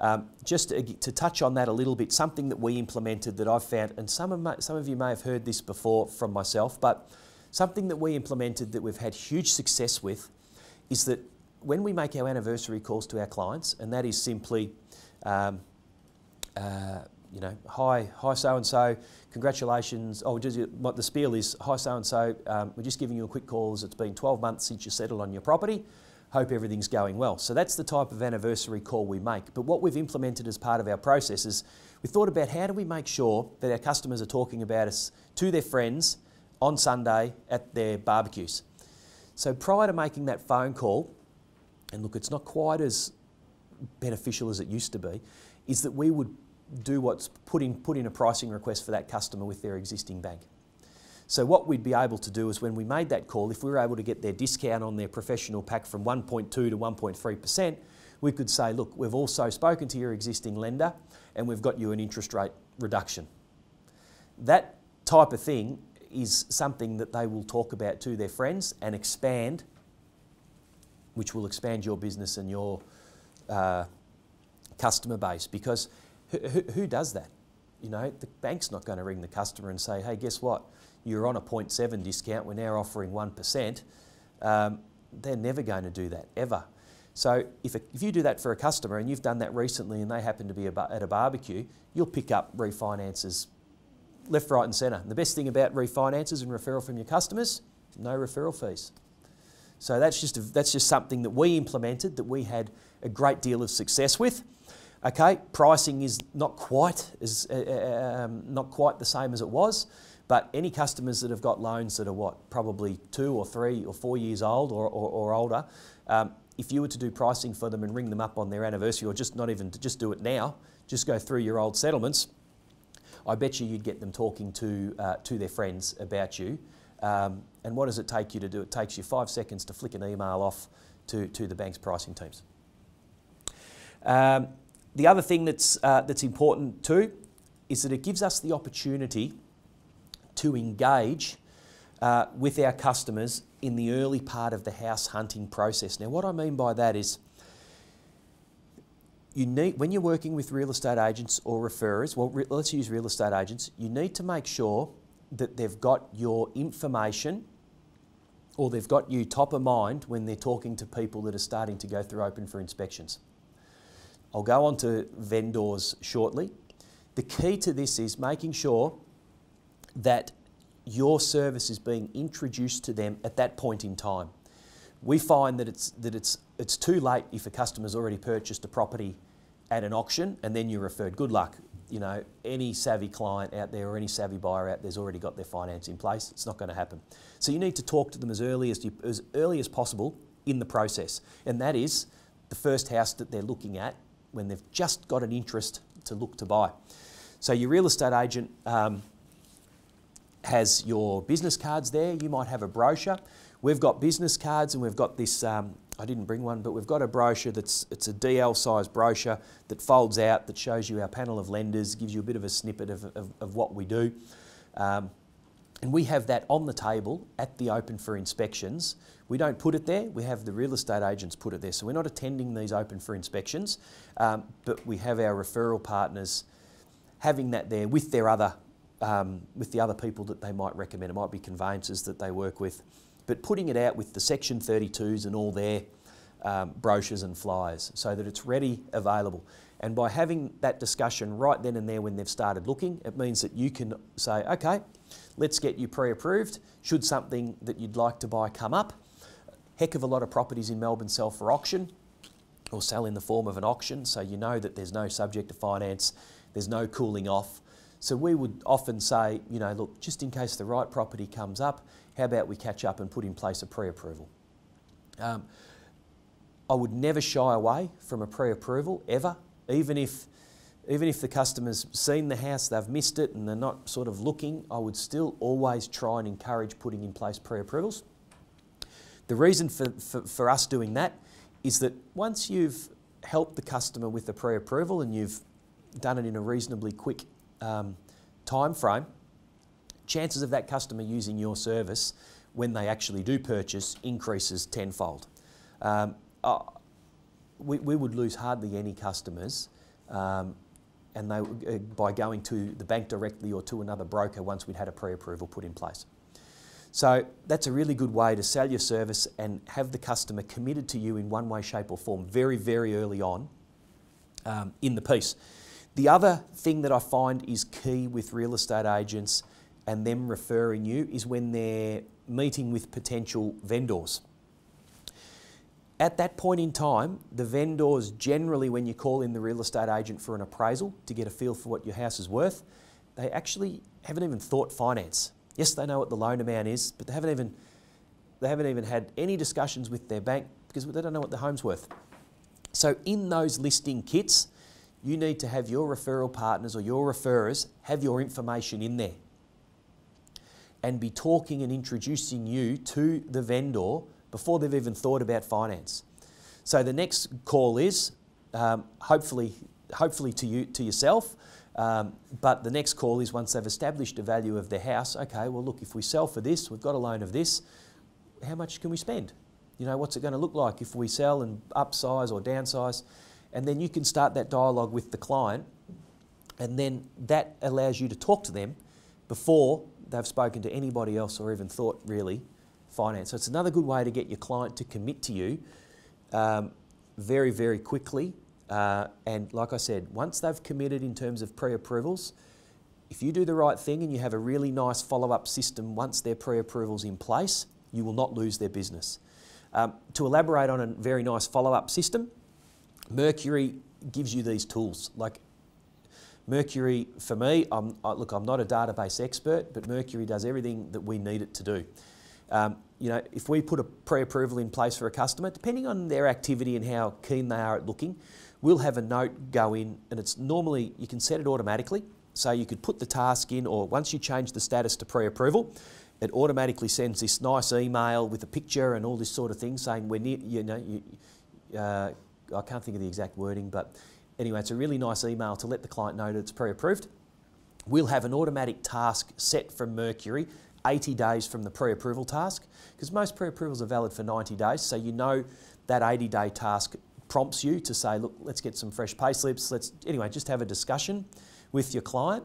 Um, just to, to, touch on that a little bit, something that we implemented that I've found, and some of, my, some of you may have heard this before from myself, but Something that we implemented that we've had huge success with is that when we make our anniversary calls to our clients, and that is simply, um, uh, you know, hi, hi, so and so, congratulations. Oh, just, what the spiel is, hi, so and so, we're just giving you a quick call as it's been 12 months since you settled on your property. Hope everything's going well. So that's the type of anniversary call we make. But what we've implemented as part of our process is we thought about how do we make sure that our customers are talking about us to their friends on Sunday at their barbecues. So prior to making that phone call, and look, it's not quite as beneficial as it used to be, is that we would do what's put in, put in a pricing request for that customer with their existing bank. So what we'd be able to do is when we made that call, if we were able to get their discount on their professional pack from 1.2 to 1.3%, we could say, look, we've also spoken to your existing lender and we've got you an interest rate reduction. That type of thing is something that they will talk about to their friends and expand, which will expand your business and your uh, customer base. Because who, who, does that? You know, the bank's not going to ring the customer and say, hey, guess what? You're on a 0.7 discount, we're now offering 1%. Um, they're never going to do that, ever. So if, if you do that for a customer and you've done that recently and they happen to be at a barbecue, you'll pick up refinances left, right, and centre. The best thing about refinances and referral from your customers, no referral fees. So that's just, a, that's just something that we implemented that we had a great deal of success with. Okay, pricing is not quite as uh, uh, um, not quite the same as it was, but any customers that have got loans that are what probably two or three or four years old or, or, or older, um, if you were to do pricing for them and ring them up on their anniversary, or just not even to just do it now, just go through your old settlements, I bet you you'd get them talking to, uh, to their friends about you. Um, and what does it take you to do? It takes you five seconds to flick an email off to, to the bank's pricing teams. Um, the other thing that's, uh, that's important too is that it gives us the opportunity to engage uh, with our customers in the early part of the house hunting process. Now, what I mean by that is you need, when you're working with real estate agents or referrers, well, re, let's use real estate agents, you need to make sure that they've got your information or they've got you top of mind when they're talking to people that are starting to go through open for inspections. I'll go on to vendors shortly. The key to this is making sure that your service is being introduced to them at that point in time. We find that it's, that it's, it's too late if a customer's already purchased a property at an auction and then you're referred. Good luck. You know, any savvy client out there or any savvy buyer out there's already got their finance in place. It's not going to happen. So you need to talk to them as early as, you, as early as possible in the process. And that is the first house that they're looking at when they've just got an interest to look to buy. So your real estate agent um, has your business cards there. You might have a brochure. We've got business cards and we've got this, um, I didn't bring one, but we've got a brochure that's, it's a DL size brochure that folds out, that shows you our panel of lenders, gives you a bit of a snippet of, of, of what we do. Um, and we have that on the table at the open for inspections. We don't put it there, we have the real estate agents put it there. So we're not attending these open for inspections, um, but we have our referral partners having that there with their other um, with the other people that they might recommend. It might be conveyancers that they work with, but putting it out with the Section 32s and all their um, brochures and flyers so that it's ready, available. And by having that discussion right then and there when they've started looking, it means that you can say, okay, let's get you pre-approved. Should something that you'd like to buy come up, heck of a lot of properties in Melbourne sell for auction or sell in the form of an auction, so you know that there's no subject to finance, there's no cooling off, so we would often say, you know, look, just in case the right property comes up, how about we catch up and put in place a pre-approval? Um, I would never shy away from a pre-approval ever, even if even if the customer's seen the house, they've missed it and they're not sort of looking, I would still always try and encourage putting in place pre-approvals. The reason for, for, for, us doing that is that once you've helped the customer with the pre-approval and you've done it in a reasonably quick um, time frame, chances of that customer using your service when they actually do purchase increases tenfold. Um, uh, we, we would lose hardly any customers um, and they, uh, by going to the bank directly or to another broker once we'd had a pre-approval put in place. So that's a really good way to sell your service and have the customer committed to you in one way, shape or form very, very early on um, in the piece. The other thing that I find is key with real estate agents and them referring you is when they're meeting with potential vendors. At that point in time, the vendors generally, when you call in the real estate agent for an appraisal to get a feel for what your house is worth, they actually haven't even thought finance. Yes, they know what the loan amount is, but they haven't even they haven't even had any discussions with their bank because they don't know what the home's worth. So in those listing kits, you need to have your referral partners or your referrers have your information in there and be talking and introducing you to the vendor before they've even thought about finance. So the next call is um, hopefully, hopefully to you to yourself. Um, but the next call is once they've established a value of their house. Okay, well look, if we sell for this, we've got a loan of this. How much can we spend? You know, what's it going to look like if we sell and upsize or downsize? and then you can start that dialogue with the client, and then that allows you to talk to them before they've spoken to anybody else or even thought really finance. So it's another good way to get your client to commit to you um, very, very quickly. Uh, and like I said, once they've committed in terms of pre-approvals, if you do the right thing and you have a really nice follow-up system once their pre-approval's in place, you will not lose their business. Um, to elaborate on a very nice follow-up system, Mercury gives you these tools. Like Mercury, for me, I'm, I, look, I'm not a database expert, but Mercury does everything that we need it to do. Um, you know, if we put a pre-approval in place for a customer, depending on their activity and how keen they are at looking, we'll have a note go in, and it's normally you can set it automatically. So you could put the task in, or once you change the status to pre-approval, it automatically sends this nice email with a picture and all this sort of thing saying we're near, you know, you, uh, I can't think of the exact wording, but anyway, it's a really nice email to let the client know that it's pre-approved. We'll have an automatic task set from Mercury 80 days from the pre-approval task because most pre-approvals are valid for 90 days, so you know that 80-day task prompts you to say, look, let's get some fresh pay slips. Let's anyway just have a discussion with your client.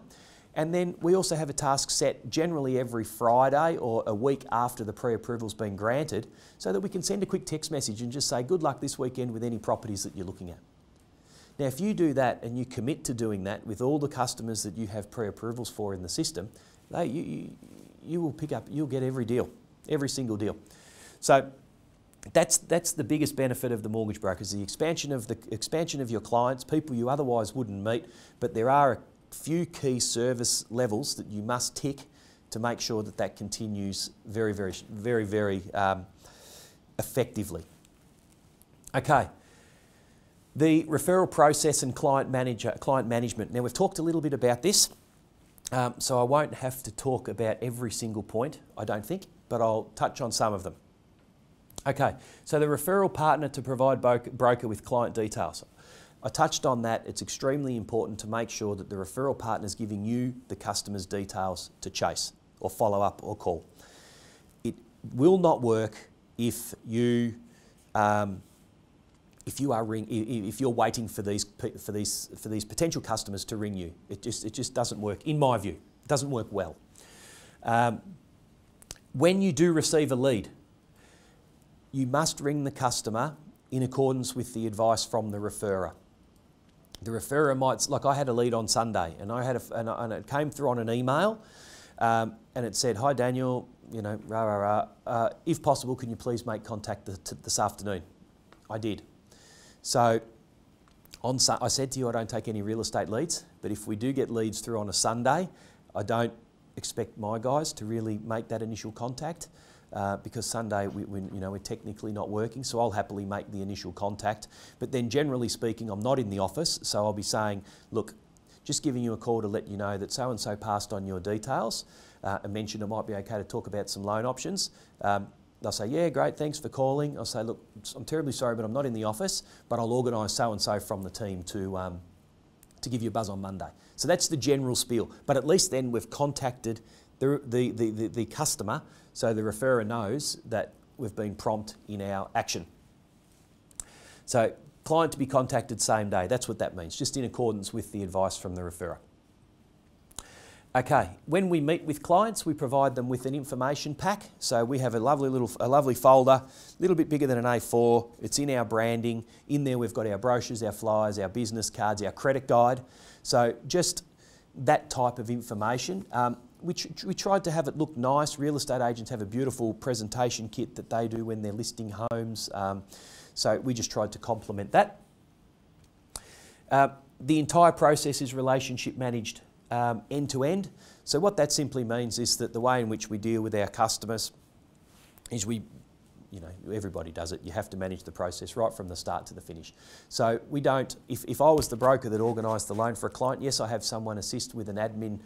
And then we also have a task set generally every Friday or a week after the pre-approval's been granted so that we can send a quick text message and just say good luck this weekend with any properties that you're looking at. Now if you do that and you commit to doing that with all the customers that you have pre-approvals for in the system, they, you, you, you will pick up, you'll get every deal, every single deal. So that's, that's the biggest benefit of the mortgage brokers, the expansion of, the expansion of your clients, people you otherwise wouldn't meet, but there are a few key service levels that you must tick to make sure that that continues very, very, very, very um, effectively. Okay. The referral process and client, manager, client management. Now, we've talked a little bit about this, um, so I won't have to talk about every single point, I don't think, but I'll touch on some of them. Okay, so the referral partner to provide broker with client details. I touched on that. It's extremely important to make sure that the referral partner is giving you the customer's details to chase or follow up or call. It will not work if you um, if you are ring, if you're waiting for these for these for these potential customers to ring you. It just it just doesn't work in my view. It doesn't work well. Um, when you do receive a lead, you must ring the customer in accordance with the advice from the referrer. The referrer might, like I had a lead on Sunday and I had a, and, and it came through on an email um, and it said, hi Daniel, you know, rah, rah, rah, uh, if possible, can you please make contact this afternoon? I did. So on, I said to you I don't take any real estate leads, but if we do get leads through on a Sunday, I don't expect my guys to really make that initial contact uh, because Sunday we, we, you know, we're technically not working, so I'll happily make the initial contact. But then generally speaking, I'm not in the office, so I'll be saying, look, just giving you a call to let you know that so-and-so passed on your details uh, and mentioned it might be okay to talk about some loan options. Um, they'll say, yeah, great, thanks for calling. I'll say, look, I'm terribly sorry, but I'm not in the office, but I'll organise so-and-so from the team to, um, to give you a buzz on Monday. So that's the general spiel. But at least then we've contacted the, the, the, the, the customer so the referrer knows that we've been prompt in our action. So client to be contacted same day, that's what that means, just in accordance with the advice from the referrer. Okay, when we meet with clients, we provide them with an information pack. So we have a lovely little, a lovely folder, a little bit bigger than an A4. It's in our branding. In there, we've got our brochures, our flyers, our business cards, our credit guide. So just that type of information. Um, we, we tried to have it look nice. Real estate agents have a beautiful presentation kit that they do when they're listing homes. Um, so we just tried to complement that. Uh, the entire process is relationship managed um, end to end. So what that simply means is that the way in which we deal with our customers is we, you know, everybody does it. You have to manage the process right from the start to the finish. So we don't, if, if I was the broker that organised the loan for a client, yes, I have someone assist with an admin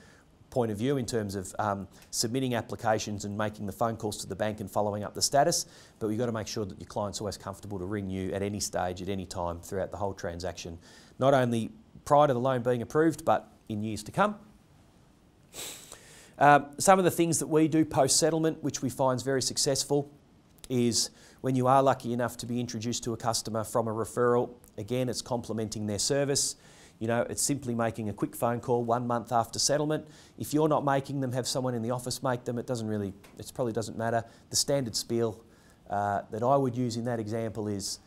point of view in terms of um, submitting applications and making the phone calls to the bank and following up the status, but we've got to make sure that your client's always comfortable to ring you at any stage, at any time throughout the whole transaction, not only prior to the loan being approved, but in years to come. Um, some of the things that we do post-settlement, which we find is very successful, is when you are lucky enough to be introduced to a customer from a referral, again, it's complementing their service. You know, it's simply making a quick phone call one month after settlement. If you're not making them, have someone in the office make them. It doesn't really, it probably doesn't matter. The standard spiel uh, that I would use in that example is,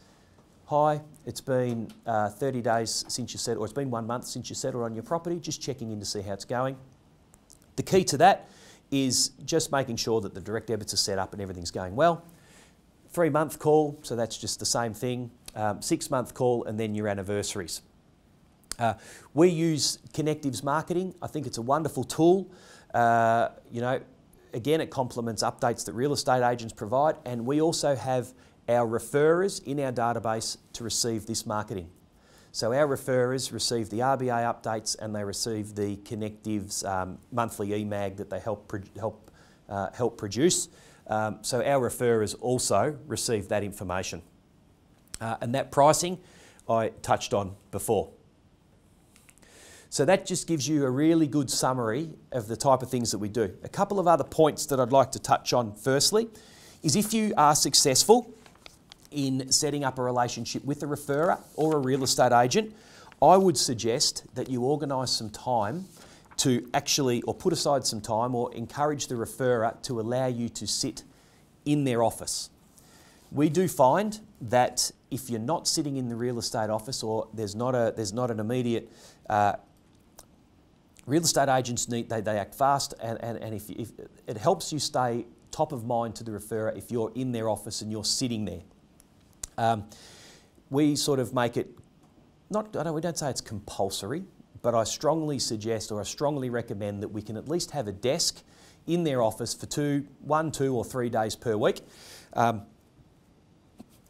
hi, it's been uh, 30 days since you settled, or it's been one month since you settled on your property, just checking in to see how it's going. The key to that is just making sure that the direct debits are set up and everything's going well. Three month call, so that's just the same thing. Um, six month call, and then your anniversaries. Uh, we use Connectives Marketing. I think it's a wonderful tool. Uh, you know, again, it complements updates that real estate agents provide, and we also have our referrers in our database to receive this marketing. So our referrers receive the RBA updates and they receive the Connectives um, monthly EMAG that they help help uh, help produce. Um, so our referrers also receive that information. Uh, and that pricing I touched on before. So that just gives you a really good summary of the type of things that we do. A couple of other points that I'd like to touch on firstly is if you are successful in setting up a relationship with a referrer or a real estate agent, I would suggest that you organise some time to actually, or put aside some time, or encourage the referrer to allow you to sit in their office. We do find that if you're not sitting in the real estate office or there's not, a, there's not an immediate uh, real estate agents need they, they act fast and, and, and if, if it helps you stay top of mind to the referrer if you're in their office and you're sitting there. Um, we sort of make it not I don't, we don't say it's compulsory, but I strongly suggest or I strongly recommend that we can at least have a desk in their office for two, one, two, or three days per week. Um,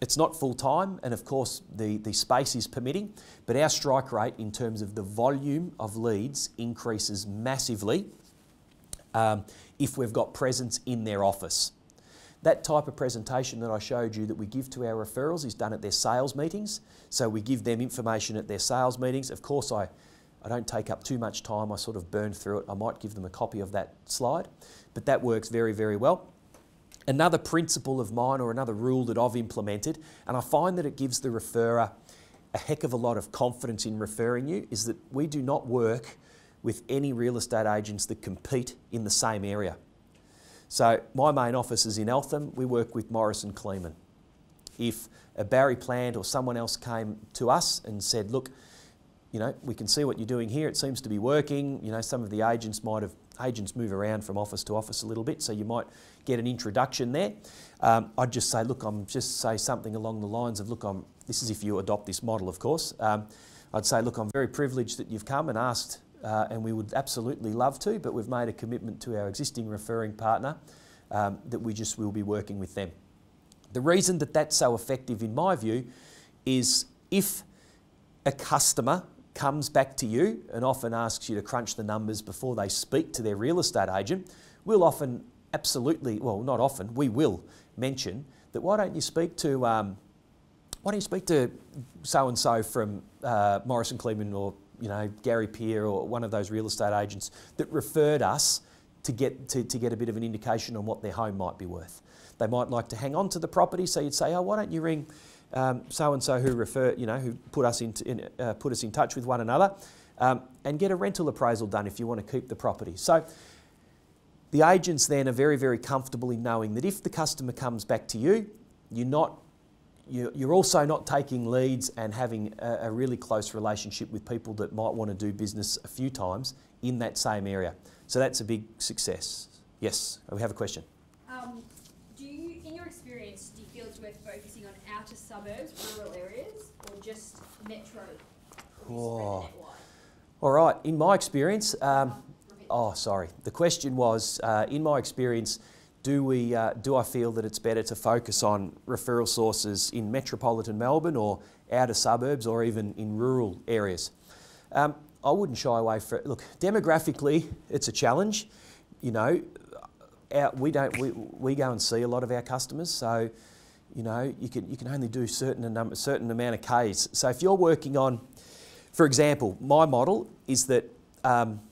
it's not full time, and of course, the, the space is permitting, but our strike rate in terms of the volume of leads increases massively um, if we've got presence in their office. That type of presentation that I showed you that we give to our referrals is done at their sales meetings. So we give them information at their sales meetings. Of course, I, I don't take up too much time, I sort of burn through it. I might give them a copy of that slide, but that works very, very well. Another principle of mine or another rule that I've implemented, and I find that it gives the referrer a heck of a lot of confidence in referring you, is that we do not work with any real estate agents that compete in the same area. So my main office is in Eltham. We work with Morrison Kleeman. If a Barry Plant or someone else came to us and said, look, you know, we can see what you're doing here. It seems to be working. You know, some of the agents might have, agents move around from office to office a little bit, so you might get an introduction there. Um, I'd just say, look, I'm just say something along the lines of, look, I'm, this is if you adopt this model, of course. Um, I'd say, look, I'm very privileged that you've come and asked, uh, and we would absolutely love to, but we've made a commitment to our existing referring partner um, that we just will be working with them. The reason that that's so effective, in my view, is if a customer comes back to you and often asks you to crunch the numbers before they speak to their real estate agent, we'll often absolutely, well, not often, we will mention that why don't you speak to, um, why don't you speak to so and so from uh, Morrison Kleeman or you know Gary Peer or one of those real estate agents that referred us to get to, to get a bit of an indication on what their home might be worth. They might like to hang on to the property, so you'd say, oh, why don't you ring so and so who refer, you know, who put us in, in uh, put us in touch with one another, um, and get a rental appraisal done if you want to keep the property. So the agents then are very, very comfortable in knowing that if the customer comes back to you, you're not you're also not taking leads and having a, really close relationship with people that might want to do business a few times in that same area. So that's a big success. Yes, we have a question. Um, do you, in your experience, do you feel it's worth focusing on outer suburbs, rural areas, or just metro? Or oh. All right, in my experience, um, oh, sorry. The question was, uh, in my experience, do, we, uh, do I feel that it's better to focus on referral sources in metropolitan Melbourne or outer suburbs or even in rural areas? Um, I wouldn't shy away from Look, demographically, it's a challenge. You know, our, we, don't, we, we go and see a lot of our customers, so you know, you can, you can only do certain number, certain amount of Ks. So if you're working on, for example, my model is that um,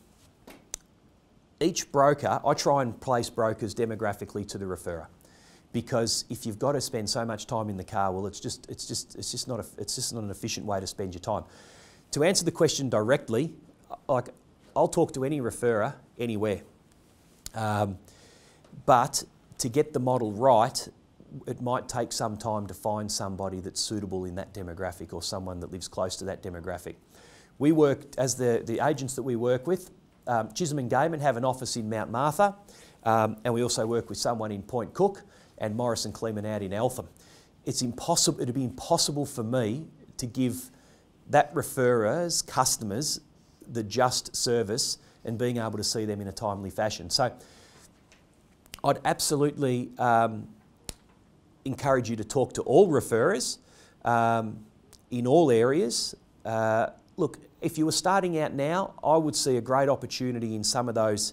each broker, I try and place brokers demographically to the referrer because if you've got to spend so much time in the car, well, it's just, it's just, it's just, not, a, it's just not an efficient way to spend your time. To answer the question directly, like I'll talk to any referrer anywhere. Um, but to get the model right, it might take some time to find somebody that's suitable in that demographic or someone that lives close to that demographic. We work, as the, the agents that we work with, um, Chisholm and Gamon have an office in Mount Martha, um, and we also work with someone in Point Cook and Morrison Kleeman out in Eltham. It's impossible, it'd be impossible for me to give that referrer's customers the just service and being able to see them in a timely fashion. So I'd absolutely um, encourage you to talk to all referrers um, in all areas. Uh, look, if you were starting out now, I would see a great opportunity in some of those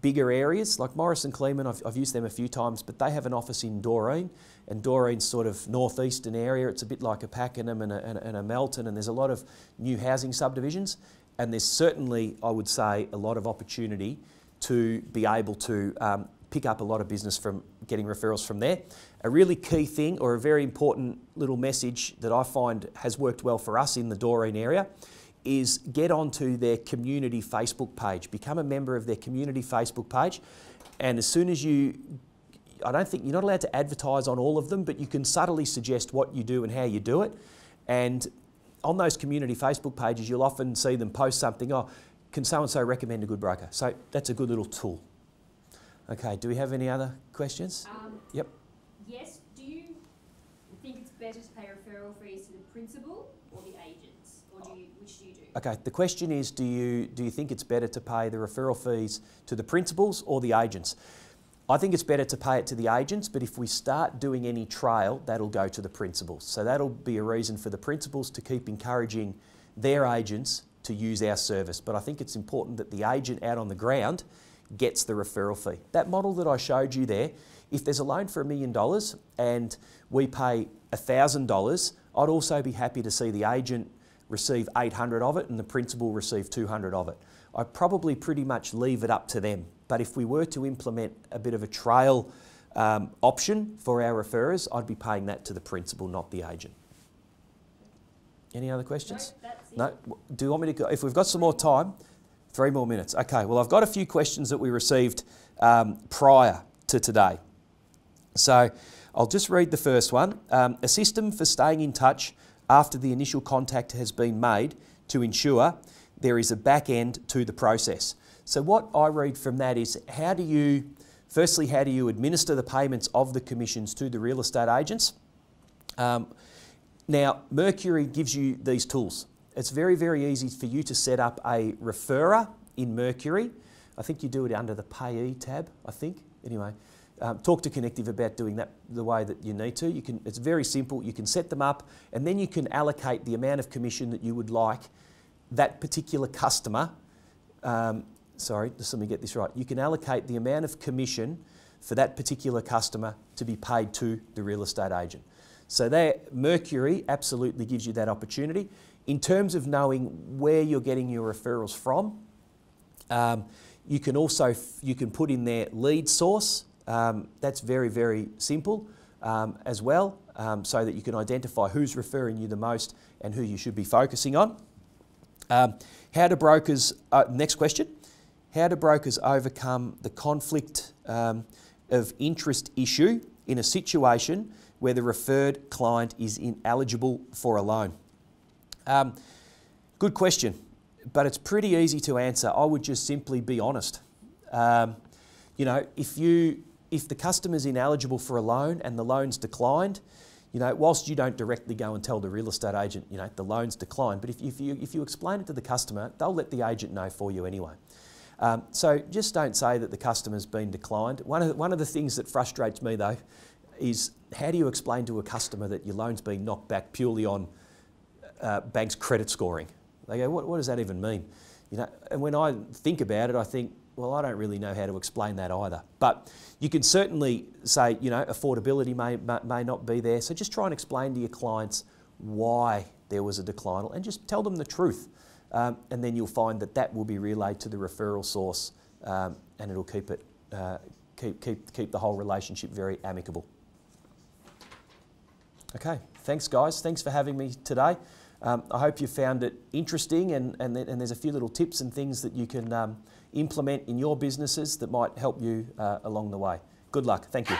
bigger areas like Morrison Kleeman, I've, I've, used them a few times, but they have an office in Doreen, and Doreen's sort of northeastern area. It's a bit like a Pakenham and a, and, a, and a Melton, and there's a lot of new housing subdivisions, and there's certainly, I would say, a lot of opportunity to be able to um, pick up a lot of business from getting referrals from there. A really key thing, or a very important little message that I find has worked well for us in the Doreen area is get onto their community Facebook page, become a member of their community Facebook page, and as soon as you I don't think you're not allowed to advertise on all of them, but you can subtly suggest what you do and how you do it. And on those community Facebook pages, you'll often see them post something, oh, can so and so recommend a good broker? So that's a good little tool. Okay, do we have any other questions? Um, yep. Yes, do you think it's better to pay referral fees to the principal or the agent? Which do you do? Okay, the question is do you, do you think it's better to pay the referral fees to the principals or the agents? I think it's better to pay it to the agents, but if we start doing any trail, that'll go to the principals. So that'll be a reason for the principals to keep encouraging their agents to use our service. But I think it's important that the agent out on the ground gets the referral fee. That model that I showed you there, if there's a loan for a million dollars and we pay $1,000, I'd also be happy to see the agent receive 800 of it and the principal receive 200 of it. I probably pretty much leave it up to them. But if we were to implement a bit of a trail um, option for our referrers, I'd be paying that to the principal, not the agent. Any other questions? No, no? Do you want me to go? If we've got some more time, three more minutes. Okay, well, I've got a few questions that we received um, prior to today. So I'll just read the first one. Um, a system for staying in touch after the initial contact has been made to ensure there is a back end to the process. So, what I read from that is how do you, firstly, how do you administer the payments of the commissions to the real estate agents? Um, now, Mercury gives you these tools. It's very, very easy for you to set up a referrer in Mercury. I think you do it under the payee tab, I think. Anyway, um, talk to Connective about doing that the way that you need to. You can, it's very simple. You can set them up and then you can allocate the amount of commission that you would like that particular customer. Um, sorry, just let me get this right. You can allocate the amount of commission for that particular customer to be paid to the real estate agent. So there, Mercury absolutely gives you that opportunity. In terms of knowing where you're getting your referrals from, um, you can also you can put in there lead source um, that's very, very simple um, as well, um, so that you can identify who's referring you the most and who you should be focusing on. Um, how do brokers, uh, next question, how do brokers overcome the conflict um, of interest issue in a situation where the referred client is ineligible for a loan? Um, good question, but it's pretty easy to answer. I would just simply be honest. you know, if you if the customer's ineligible for a loan and the loan's declined, you know, whilst you don't directly go and tell the real estate agent, you know, the loan's declined, but if, if, you, if you explain it to the customer, they'll let the agent know for you anyway. Um, so just don't say that the customer's been declined. One of, the, one of the things that frustrates me though is how do you explain to a customer that your loan's been knocked back purely on uh, bank's credit scoring? They go, what, what does that even mean? You know, and when I think about it, I think, well, I don't really know how to explain that either. But you can certainly say, you know, affordability may, may not be there. So just try and explain to your clients why there was a decline and just tell them the truth. Um, and then you'll find that that will be relayed to the referral source um, and it'll keep, it, uh, keep, keep, keep the whole relationship very amicable. Okay, thanks guys. Thanks for having me today. Um, I hope you found it interesting and, and, and, there's a few little tips and things that you can um, implement in your businesses that might help you uh, along the way. Good luck. Thank you.